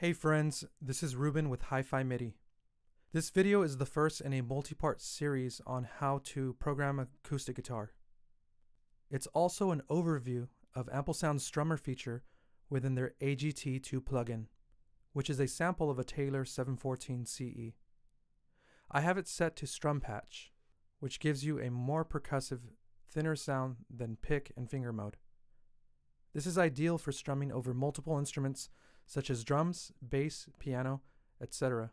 Hey friends, this is Ruben with Hi-Fi MIDI. This video is the first in a multi-part series on how to program acoustic guitar. It's also an overview of Ample Sound's Strummer feature within their AGT2 plugin, which is a sample of a Taylor 714 CE. I have it set to Strum Patch, which gives you a more percussive, thinner sound than pick and finger mode. This is ideal for strumming over multiple instruments such as drums, bass, piano, etc.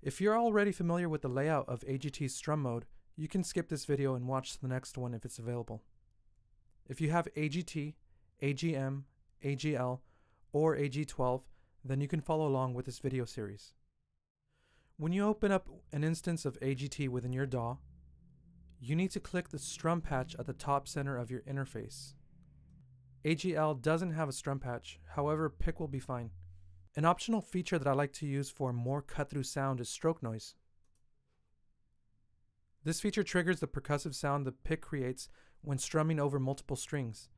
If you're already familiar with the layout of AGT's strum mode, you can skip this video and watch the next one if it's available. If you have AGT, AGM, AGL, or AG12, then you can follow along with this video series. When you open up an instance of AGT within your DAW, you need to click the strum patch at the top center of your interface. AGL doesn't have a strum patch, however, pick will be fine. An optional feature that I like to use for more cut-through sound is stroke noise. This feature triggers the percussive sound the pick creates when strumming over multiple strings.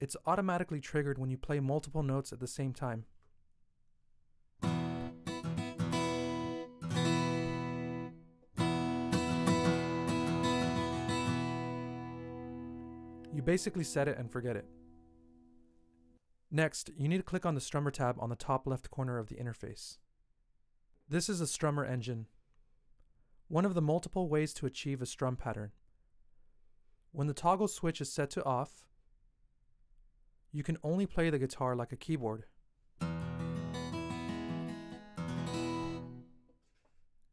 It's automatically triggered when you play multiple notes at the same time. You basically set it and forget it. Next, you need to click on the Strummer tab on the top left corner of the interface. This is a Strummer engine, one of the multiple ways to achieve a strum pattern. When the toggle switch is set to off, you can only play the guitar like a keyboard.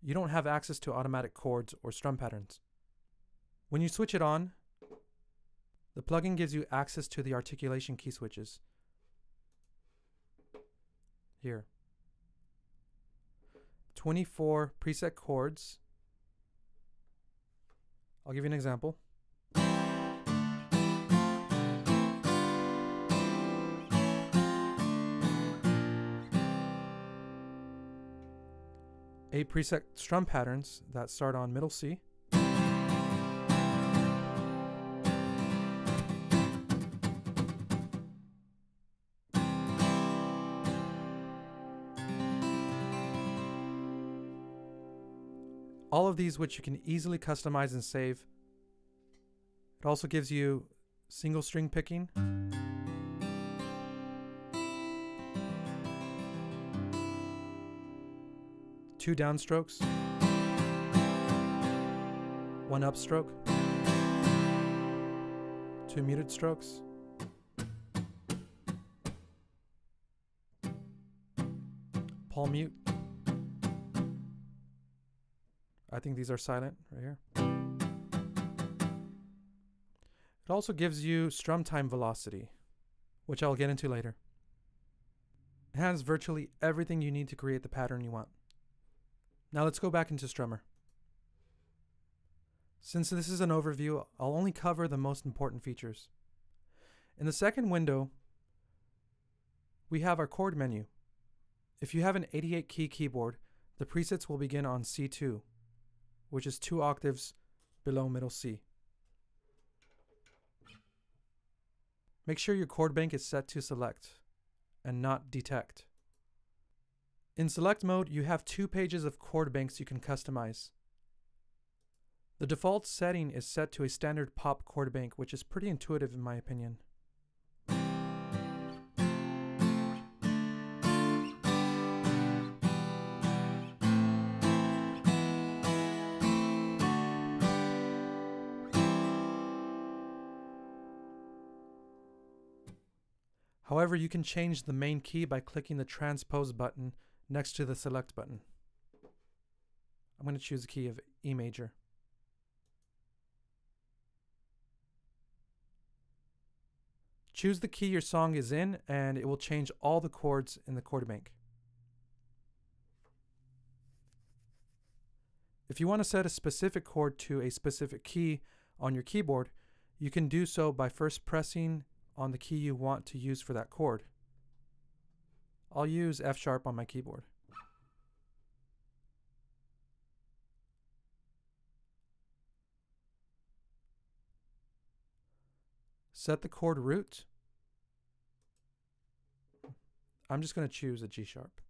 You don't have access to automatic chords or strum patterns. When you switch it on, the plugin gives you access to the articulation key switches here. 24 preset chords. I'll give you an example. Eight preset strum patterns that start on middle C. All of these which you can easily customize and save. It also gives you single string picking. Two downstrokes. One upstroke. Two muted strokes. Palm mute. I think these are silent right here. It also gives you strum time velocity, which I'll get into later. It has virtually everything you need to create the pattern you want. Now let's go back into Strummer. Since this is an overview, I'll only cover the most important features. In the second window, we have our chord menu. If you have an 88 key keyboard, the presets will begin on C2, which is two octaves below middle C. Make sure your chord bank is set to select and not detect. In select mode, you have two pages of chord banks you can customize. The default setting is set to a standard pop chord bank, which is pretty intuitive in my opinion. However, you can change the main key by clicking the transpose button next to the select button. I'm going to choose the key of E major. Choose the key your song is in and it will change all the chords in the chord bank. If you want to set a specific chord to a specific key on your keyboard, you can do so by first pressing on the key you want to use for that chord. I'll use F sharp on my keyboard. Set the chord root. I'm just going to choose a G sharp.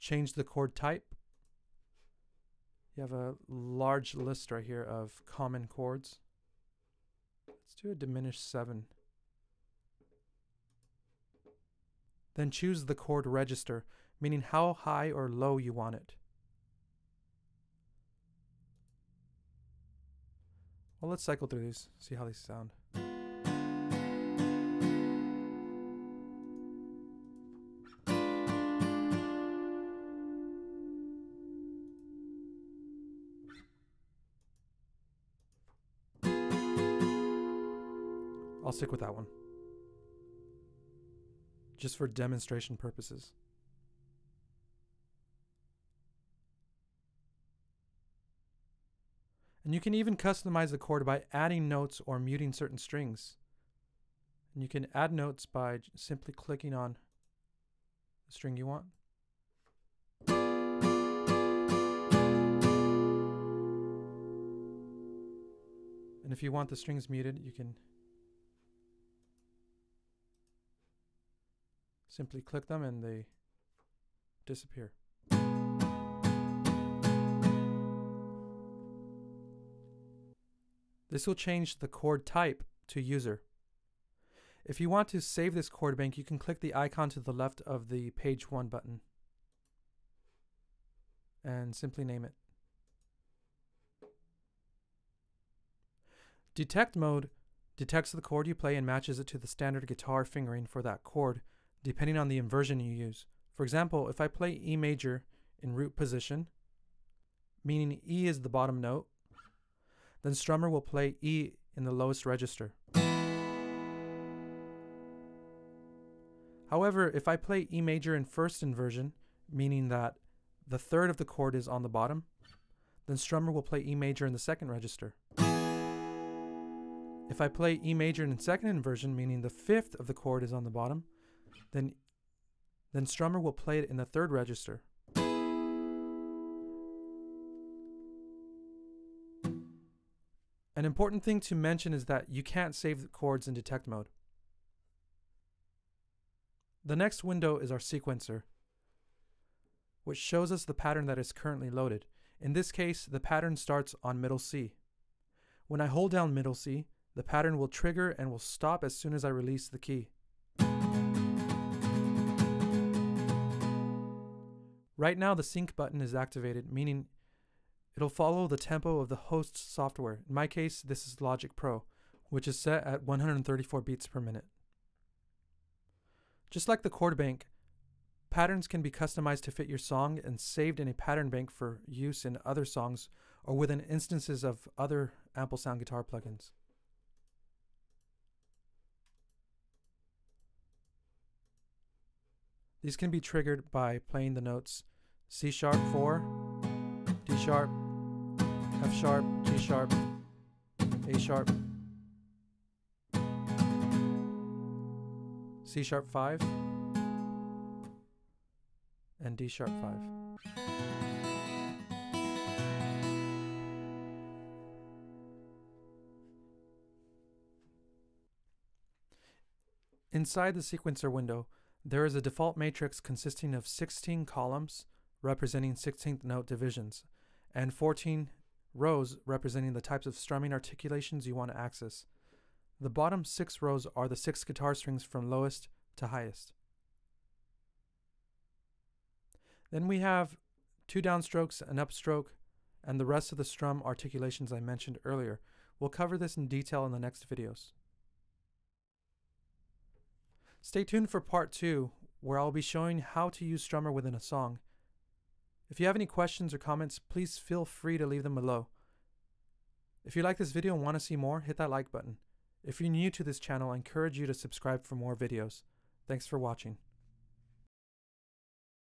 Change the chord type. You have a large list right here of common chords. Let's do a diminished 7. Then choose the chord register, meaning how high or low you want it. Well, let's cycle through these, see how these sound. I'll stick with that one. Just for demonstration purposes. And you can even customize the chord by adding notes or muting certain strings. And you can add notes by simply clicking on the string you want. And if you want the strings muted, you can simply click them and they disappear. This will change the chord type to user. If you want to save this chord bank, you can click the icon to the left of the page 1 button and simply name it. Detect mode detects the chord you play and matches it to the standard guitar fingering for that chord, depending on the inversion you use. For example, if I play E major in root position, meaning E is the bottom note, then strummer will play E in the lowest register. However, if I play E major in first inversion, meaning that the third of the chord is on the bottom, then strummer will play E major in the second register. If I play E major in second inversion, meaning the fifth of the chord is on the bottom, then, then strummer will play it in the third register. An important thing to mention is that you can't save the chords in detect mode. The next window is our sequencer, which shows us the pattern that is currently loaded. In this case, the pattern starts on middle C. When I hold down middle C, the pattern will trigger and will stop as soon as I release the key. Right now the sync button is activated, meaning It'll follow the tempo of the host software. In my case, this is Logic Pro, which is set at 134 beats per minute. Just like the chord bank, patterns can be customized to fit your song and saved in a pattern bank for use in other songs or within instances of other Ample Sound guitar plugins. These can be triggered by playing the notes C sharp 4, D sharp, F sharp, G sharp, A sharp, C sharp 5, and D sharp 5. Inside the sequencer window, there is a default matrix consisting of 16 columns representing 16th note divisions and 14 rows representing the types of strumming articulations you want to access. The bottom six rows are the six guitar strings from lowest to highest. Then we have two downstrokes, an upstroke, and the rest of the strum articulations I mentioned earlier. We'll cover this in detail in the next videos. Stay tuned for part two, where I'll be showing how to use Strummer within a song if you have any questions or comments, please feel free to leave them below. If you like this video and want to see more, hit that like button. If you're new to this channel, I encourage you to subscribe for more videos. Thanks for watching.